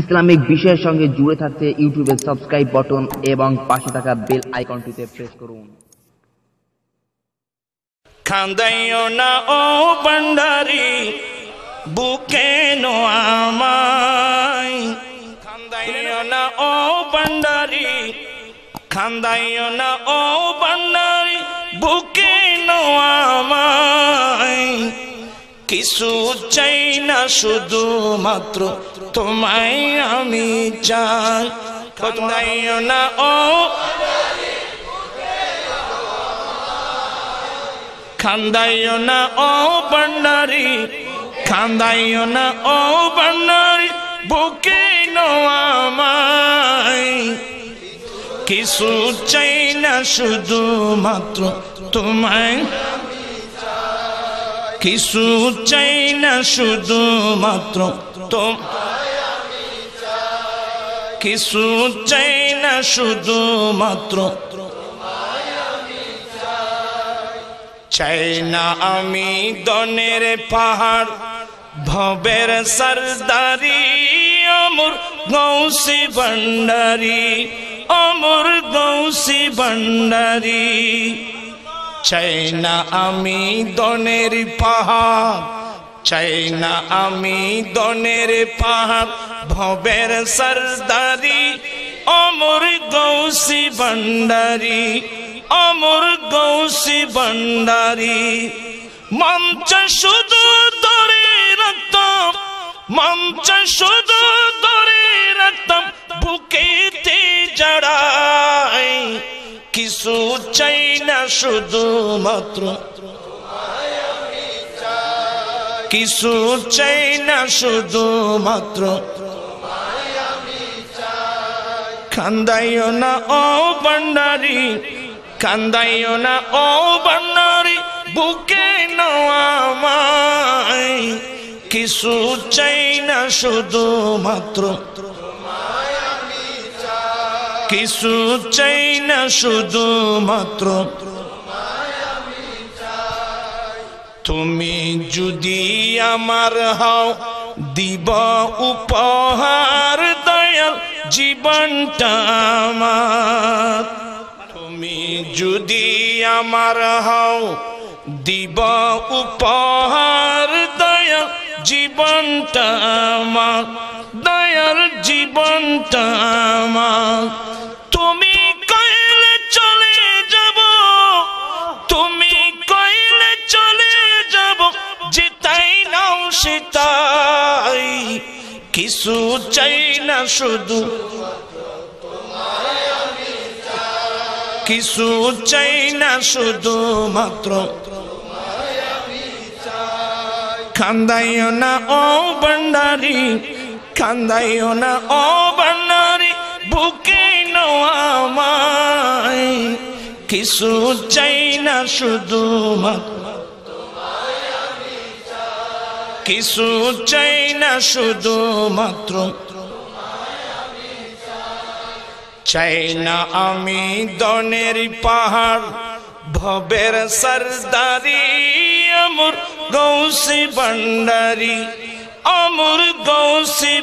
Islamic বিষয়ের সঙ্গে জুড়ে থাকতে ইউটিউবে সাবস্ক্রাইব বাটন এবং পাশে থাকা বেল আইকনটিতে প্রেস করুন। খান্দাইও না ও বন্ডারি বুকে নো আমায়। খান্দাইও না ও বন্ডারি খান্দাইও না ও বন্ডারি বুকে নো আমায়। কিছু চাই না শুধু মাত্র তোমায় আমি চাই। না, ও খান্দাইও না, ও বন্ডারি খান্দাইও না, ও বন্ডারি বুকে কিছু চাই না শুধু মাত্র তোমায় কিছু চাই না শুধু মাত্র কিছু চাই না শুধু মাত্র চাই না আমি দনের পাহাড়, ভবের সরদারি, অমর গৌসি ভণ্ডারি অমর গৌসি ভণ্ডারি চাই না আমি দনের পাহাড়, চাই না আমি দনের পাহাড়। ভবের সরদারি, অমর গৌসি ভণ্ডারি, অমর গৌসি ভণ্ডারি। মঞ্চ শুধু ধরে রাখতাম মঞ্চ শুধু ধরে রাখতাম বুকেতে জড়াই। কিছু চাই না শুধু মাত্র কিছু চাই না শুধু মাত্র খান্দাইও না ও ভণ্ডারি কান্দাইও না ও বন্নারি বুকে নয় কিছু চাই না শুধু মাত্র কিছু চাই শুধু মাত্র তুমি যদি আমার হও দিব উপহার দয়াল জীবনটা আমার। তুমি যদি আমার হও দিব উপহার দয়াল জীবনটা আমার। দয়াল জীবনটা সেটাই কিছু চাই না শুধু। কিছু চাই না শুধু মাত্র। খান্দাইও না ও বন্ডারি খান্দাইও না ও বন্ডারি বুকে আমায়। কিছু চাই না শুধু মাত্র। কিছু চাই না শুধু মাত্র চাই না আমি দনের পাহাড়, ভবের সরদারি, অমর গৌসি ভণ্ডারি, অমর গৌসি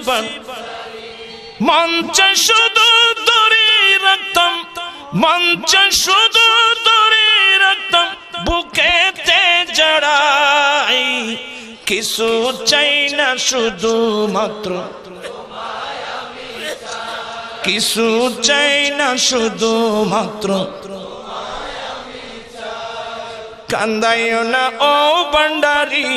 মঞ্চ শুধু ধরে রাখতাম মঞ্চ শুধু ধরে রাখতাম বুকেতে জড়াই। কিছু চাই না শুধু মাত্র কিছু চাই না শুধু মাত্র কান্দাইও না ও বন্ডারি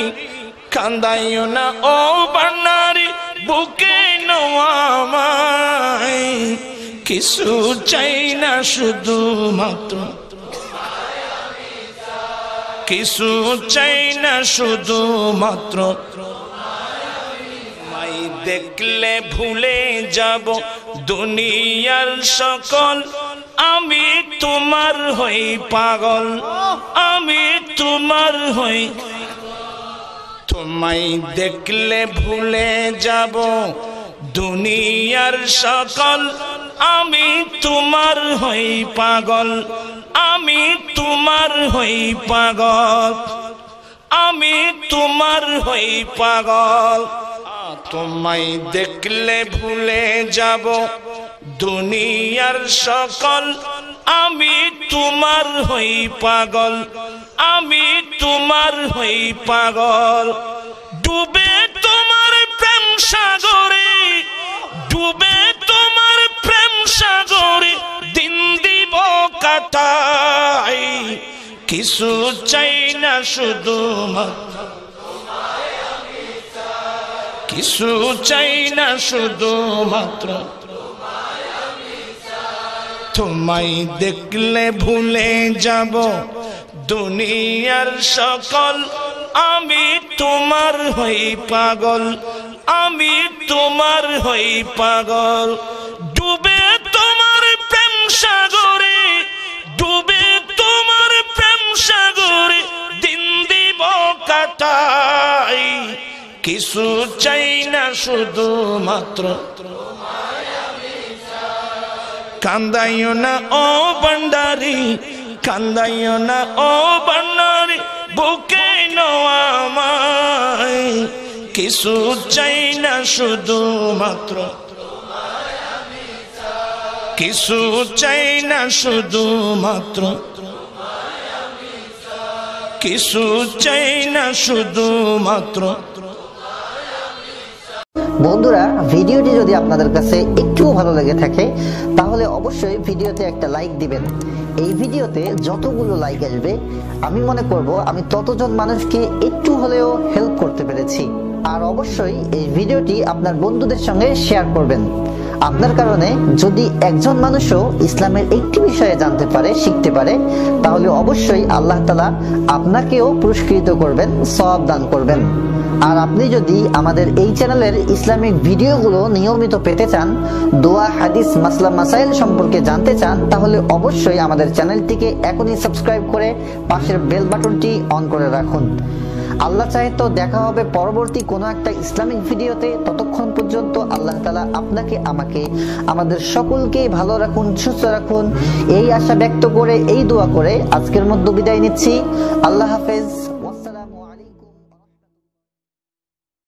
কান্দাইও না ও বন্ডারি বুকে নোয়ামাই কিছু চাই না শুধু মাত্র কিছু চাই না শুধু মাত্র মাই দেখলে ভুলে যাব দুনিয়ার সকল। আমি তোমার হই পাগল, আমি তোমার হই। তোমায় দেখলে ভুলে যাব দুনিয়ার সকল। আমি তোমার হই পাগল আমি তোমার হই পাগল। আমি তোমার হই পাগল। তোমায় দেখলে ভুলে যাব। দুনিয়ার সকল। আমি তোমার হই পাগল। আমি তোমার হই পাগল। ডুবে তোমার প্রেম সাগরে। ডুবে তোমার প্রেম সাগরে। কাটাই কিছু চাই না শুধু কিছু চাই না শুধু মাত্র। তোমায় দেখলে ভুলে যাব। দুনিয়ার সকল, আমি তোমার হই পাগল। আমি তোমার হই পাগল। কিছু চাই না শুধু মাত্র কান্দাইও না, ও বন্ডারি কান্দাইও না, ও বন্ডারি বুকে কিছু চাই না শুধু মাত্র কিছু চাই না শুধু মাত্র কিছু চাই না শুধু মাত্র বন্ধুরা, ভিডিওটি যদি আপনাদের কাছে একটু ভালো লেগে থাকে, তাহলে অবশ্যই ভিডিওতে একটা লাইক দিবেন। এই ভিডিওতে যতগুলো লাইক আসবে, আমি মনে করব আমি ততজন মানুষকে একটু হলেও হেল্প করতে পেরেছি। আর অবশ্যই এই ভিডিওটি আপনার বন্ধুদের সঙ্গে শেয়ার করবেন। আপনার কারণে যদি একজন মানুষও ইসলামের একটি বিষয়ে জানতে পারে, শিখতে পারে, তাহলে অবশ্যই আল্লাহ তালা আপনাকেও পুরস্কৃত করবেন সব দান করবেন। আর আপনি যদি আমাদের এই চ্যানেলের ইসলামিক ভিডিওগুলো নিয়মিত পেতে চান, দোয়া, হাদিস, মাসলা, মাসাইল সম্পর্কে জানতে চান, তাহলে অবশ্যই আমাদের চ্যানেলটিকে এখনই সাবস্ক্রাইব করে পাশের বেল বাটনটি অন করে রাখুন। আল্লাহ চাহে তো দেখা হবে পরবর্তী কোনো একটা ইসলামিক ভিডিওতে। ততক্ষণ পর্যন্ত আল্লাহ তালা আপনাকে, আমাকে, আমাদের সকলকে ভালো রাখুন, সুস্থ রাখুন। এই আশা ব্যক্ত করে, এই দোয়া করে আজকের মধ্যে বিদায় নিচ্ছি। আল্লাহ হাফেজ।